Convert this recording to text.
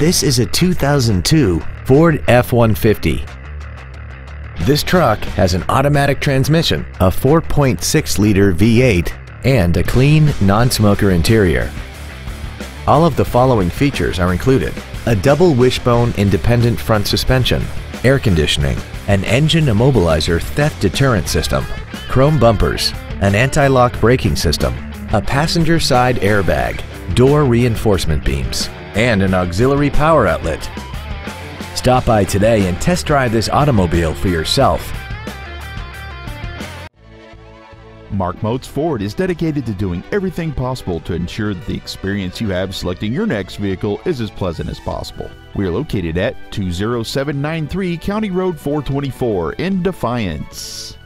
This is a 2002 Ford F-150. This truck has an automatic transmission, a 4.6-liter V8, and a clean, non-smoker interior. All of the following features are included. A double wishbone independent front suspension, air conditioning, an engine immobilizer theft deterrent system, chrome bumpers, an anti-lock braking system, a passenger side airbag, door reinforcement beams, and an auxiliary power outlet. Stop by today and test drive this automobile for yourself. Mark Moats Ford is dedicated to doing everything possible to ensure that the experience you have selecting your next vehicle is as pleasant as possible. We are located at 20793 County Road 424 in Defiance.